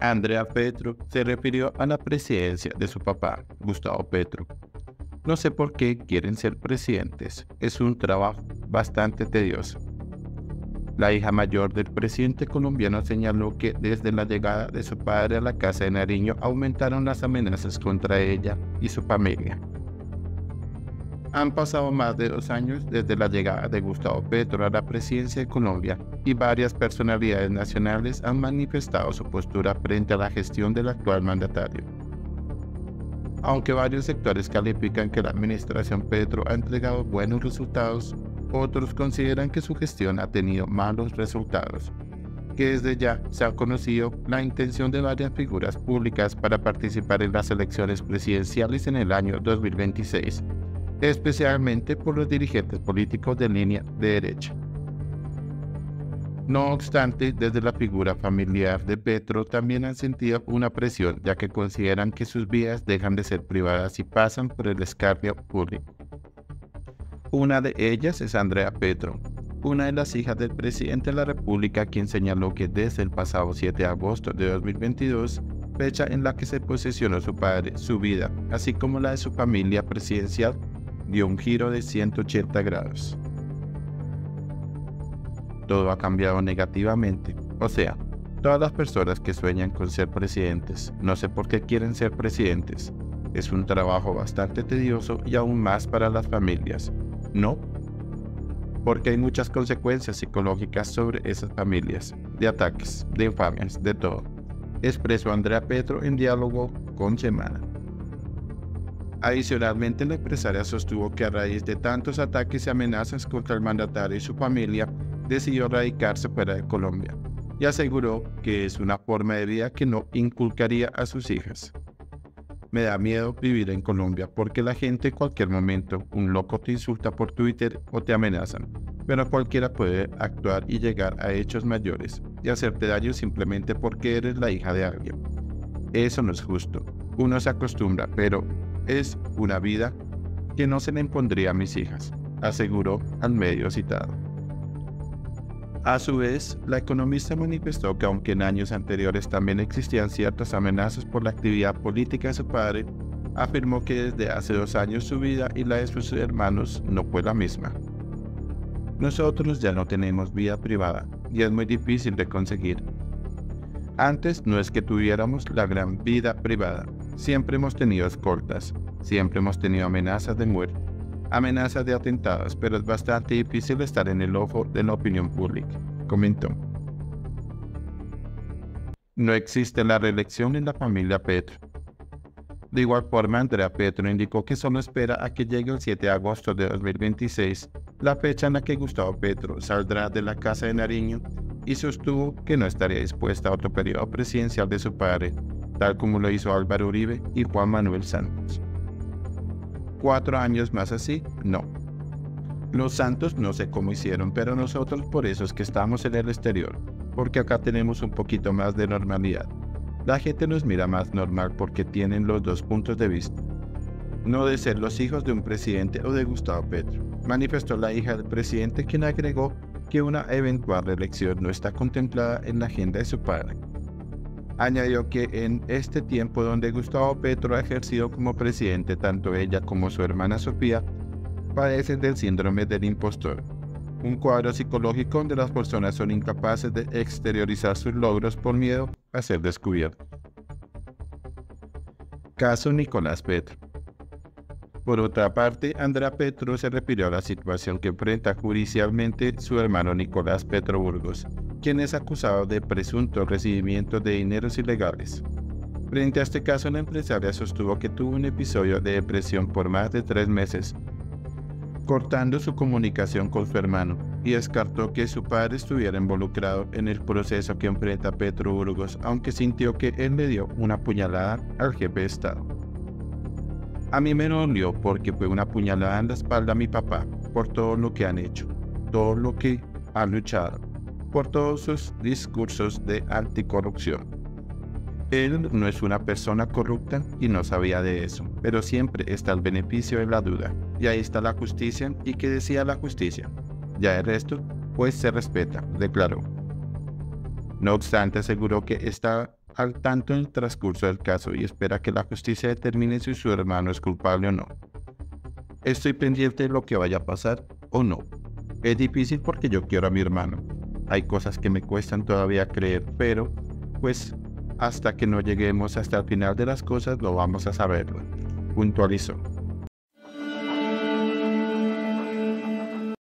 Andrea Petro se refirió a la presidencia de su papá, Gustavo Petro. No sé por qué quieren ser presidentes, es un trabajo bastante tedioso. La hija mayor del presidente colombiano señaló que desde la llegada de su padre a la casa de Nariño aumentaron las amenazas contra ella y su familia. Han pasado más de dos años desde la llegada de Gustavo Petro a la presidencia de Colombia y varias personalidades nacionales han manifestado su postura frente a la gestión del actual mandatario. Aunque varios sectores califican que la administración Petro ha entregado buenos resultados, otros consideran que su gestión ha tenido malos resultados, que desde ya se ha conocido la intención de varias figuras públicas para participar en las elecciones presidenciales en el año 2026, especialmente por los dirigentes políticos de línea de derecha. No obstante, desde la figura familiar de Petro también han sentido una presión, ya que consideran que sus vidas dejan de ser privadas y pasan por el escarnio público. Una de ellas es Andrea Petro, una de las hijas del presidente de la República, quien señaló que desde el pasado 7 de agosto de 2022, fecha en la que se posesionó su padre, su vida, así como la de su familia presidencial, dio un giro de 180 grados. Todo ha cambiado negativamente, o sea, todas las personas que sueñan con ser presidentes, no sé por qué quieren ser presidentes, es un trabajo bastante tedioso y aún más para las familias, no, porque hay muchas consecuencias psicológicas sobre esas familias, de ataques, de infamias, de todo. Expresó Andrea Petro en diálogo con Semana. Adicionalmente, la empresaria sostuvo que a raíz de tantos ataques y amenazas contra el mandatario y su familia, decidió radicarse fuera de Colombia y aseguró que es una forma de vida que no inculcaría a sus hijas. Me da miedo vivir en Colombia porque la gente en cualquier momento, un loco te insulta por Twitter o te amenazan, pero cualquiera puede actuar y llegar a hechos mayores y hacerte daño simplemente porque eres la hija de alguien. Eso no es justo. Uno se acostumbra, pero es una vida que no se le impondría a mis hijas, aseguró al medio citado. A su vez, la economista manifestó que aunque en años anteriores también existían ciertas amenazas por la actividad política de su padre, afirmó que desde hace dos años su vida y la de sus hermanos no fue la misma. Nosotros ya no tenemos vida privada y es muy difícil de conseguir. Antes no es que tuviéramos la gran vida privada, siempre hemos tenido escoltas, siempre hemos tenido amenazas de muerte amenazas de atentados, pero es bastante difícil estar en el ojo de la opinión pública, comentó. No existe la reelección en la familia Petro. De igual forma, Andrea Petro indicó que solo espera a que llegue el 7 de agosto de 2026, la fecha en la que Gustavo Petro saldrá de la Casa de Nariño y sostuvo que no estaría dispuesta a otro periodo presidencial de su padre, tal como lo hizo Álvaro Uribe y Juan Manuel Santos cuatro años más así, no. Los santos no sé cómo hicieron, pero nosotros por eso es que estamos en el exterior, porque acá tenemos un poquito más de normalidad. La gente nos mira más normal porque tienen los dos puntos de vista. No de ser los hijos de un presidente o de Gustavo Petro, manifestó la hija del presidente quien agregó que una eventual reelección no está contemplada en la agenda de su padre. Añadió que en este tiempo donde Gustavo Petro ha ejercido como presidente, tanto ella como su hermana Sofía padecen del síndrome del impostor, un cuadro psicológico donde las personas son incapaces de exteriorizar sus logros por miedo a ser descubiertos. Caso Nicolás Petro. Por otra parte, Andrea Petro se refirió a la situación que enfrenta judicialmente su hermano Nicolás Petro Burgos, quien es acusado de presunto recibimiento de dineros ilegales. Frente a este caso, la empresaria sostuvo que tuvo un episodio de depresión por más de tres meses, cortando su comunicación con su hermano, y descartó que su padre estuviera involucrado en el proceso que enfrenta Petro Burgos, aunque sintió que él le dio una puñalada al jefe de Estado. A mí me dolió porque fue una puñalada en la espalda a mi papá por todo lo que han hecho, todo lo que han luchado por todos sus discursos de anticorrupción. Él no es una persona corrupta y no sabía de eso, pero siempre está el beneficio de la duda. Y ahí está la justicia y que decía la justicia. Ya el resto, pues se respeta, declaró. No obstante, aseguró que está al tanto en el transcurso del caso y espera que la justicia determine si su hermano es culpable o no. Estoy pendiente de lo que vaya a pasar o no. Es difícil porque yo quiero a mi hermano. Hay cosas que me cuestan todavía creer, pero pues hasta que no lleguemos hasta el final de las cosas lo vamos a saberlo. Puntualizó.